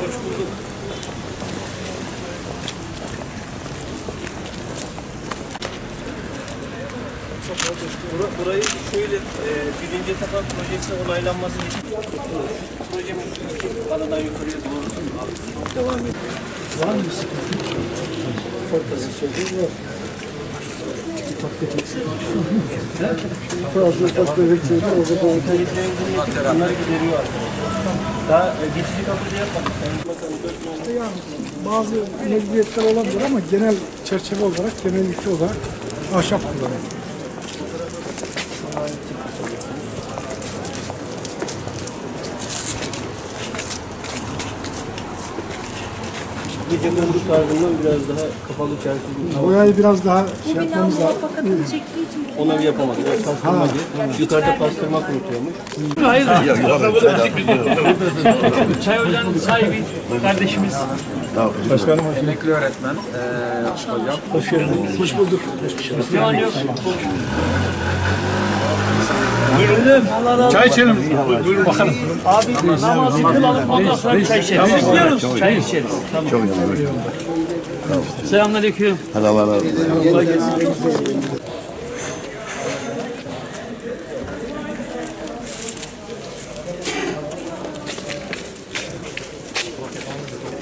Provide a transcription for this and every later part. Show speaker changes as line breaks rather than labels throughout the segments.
Hoş bulduk. Bura- Burayı şöyle e, birinci etapa projesi onaylanması için projemiz iki aradan yukarıya doğru devam ediyor. Var mı sıkıntı? Ufak sıkıntı var.
Fazla ufak bebek şeydi orada da
Bunları gideriyor. Daha e, geçici kapıda yapmadık.
Yani bazı mecburiyetler olabilir ama genel çerçeve olarak, genel ülke olarak ahşap kullanıyor.
Gece kondu tarzından biraz daha kapalı çerçeve.
Boyayı biraz daha
Bu
şey
bina
yapmamız lazım.
muvaffakatını çektiği için bu
Ona bir
bina-
yapamadık. Pastırmacı. Yukarıda pastırmak unutuyormuş.
Çay ocağının sahibi kardeşimiz.
Emekli öğretmen eee hocam.
Hoş bulduk.
Ne var ne yok.
Çay içelim. Buyurun bakalım.
Abi namazı kılalım ondan sonra çay içeriz. Bekliyoruz. Çay içeriz. Tamam. Selamünaleyküm.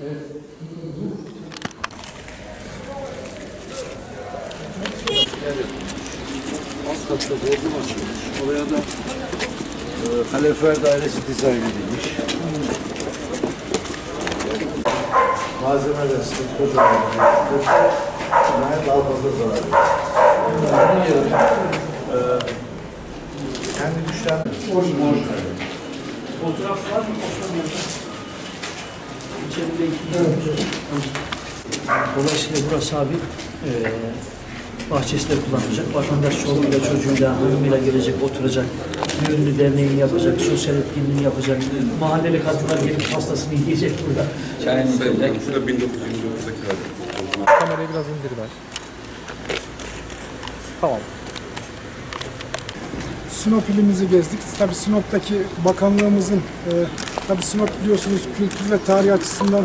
Alt katta bodrum açılmış. Oraya da e, kalorifer dairesi dizayn edilmiş. Malzeme desteği kocaman. Binaya daha fazla zarar veriyor. E, kendi güçlen orijinal.
Fotoğraf var mı?
Dolayısıyla burası abi e, bahçesinde kullanacak. Vatandaş çoluğuyla, çocuğuyla, hanımıyla gelecek, oturacak. Düğünlü derneğini yapacak, sosyal etkinliğini yapacak. Mahalleli kadınlar gelip pastasını yiyecek burada.
Çayını içecek.
Kamerayı biraz indir ver. Tamam.
Sinop ilimizi gezdik. Tabii Sinop'taki bakanlığımızın, e, tabii Sinop biliyorsunuz kültür ve tarih açısından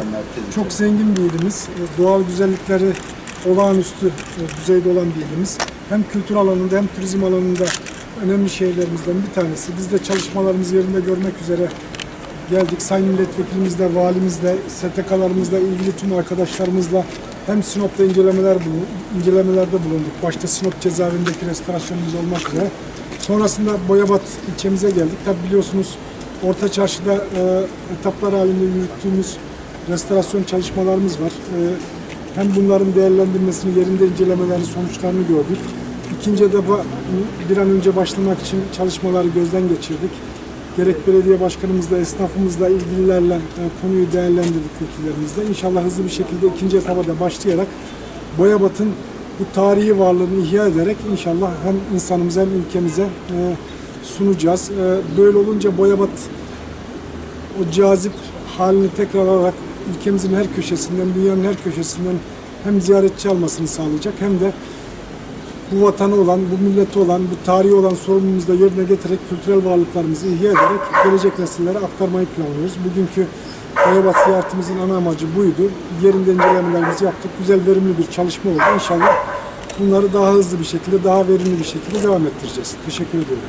çok zengin bir ilimiz. E, doğal güzellikleri olağanüstü e, düzeyde olan bir ilimiz. Hem kültür alanında hem turizm alanında önemli şehirlerimizden bir tanesi. Biz de çalışmalarımızı yerinde görmek üzere geldik. Sayın milletvekilimizle, valimizle, STK'larımızla, ilgili tüm arkadaşlarımızla hem Sinop'ta incelemeler bulun- incelemelerde bulunduk. Başta Sinop cezaevindeki restorasyonumuz olmak üzere. Sonrasında Boyabat ilçemize geldik. Tabi biliyorsunuz Orta Çarşı'da e, etaplar halinde yürüttüğümüz restorasyon çalışmalarımız var. E, hem bunların değerlendirmesini, yerinde incelemelerini, sonuçlarını gördük. İkinci etapa bir an önce başlamak için çalışmaları gözden geçirdik. Gerek belediye başkanımızla, esnafımızla, ilgililerle e, konuyu değerlendirdik vekillerimizle. İnşallah hızlı bir şekilde ikinci etapta başlayarak Boyabat'ın bu tarihi varlığını ihya ederek inşallah hem insanımıza hem ülkemize e, sunacağız. E, böyle olunca Boyabat o cazip halini tekrar alarak ülkemizin her köşesinden, dünyanın her köşesinden hem ziyaretçi almasını sağlayacak hem de bu vatanı olan, bu milleti olan, bu tarihi olan sorumluluğumuzu da yerine getirerek kültürel varlıklarımızı ihya ederek gelecek nesillere aktarmayı planlıyoruz. Bugünkü Boyabat ziyaretimizin ana amacı buydu. Yerinde incelemelerimizi yaptık. Güzel, verimli bir çalışma oldu. İnşallah bunları daha hızlı bir şekilde, daha verimli bir şekilde devam ettireceğiz. Teşekkür ediyorum.